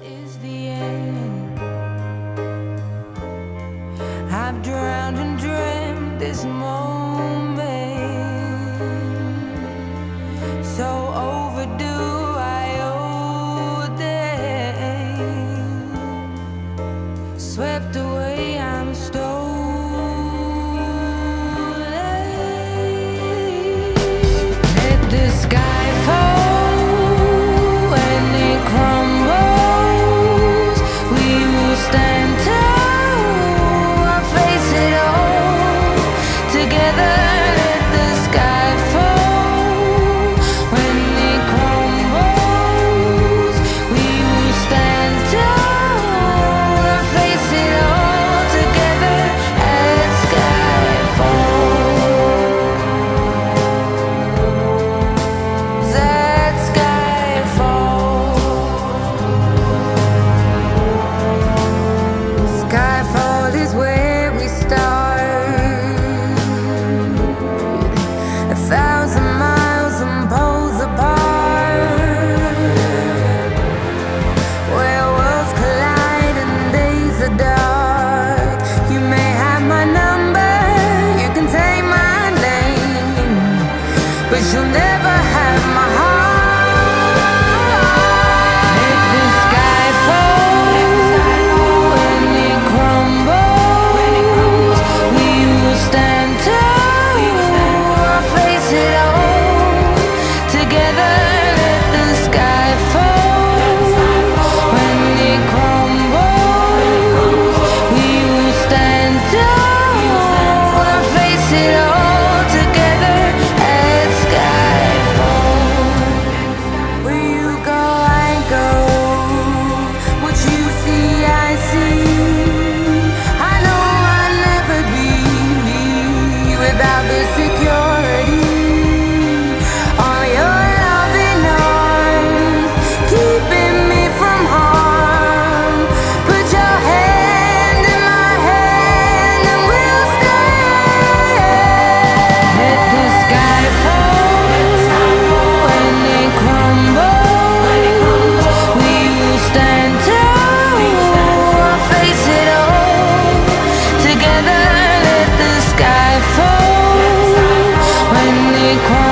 is the stand. but you'll never have my heart. quite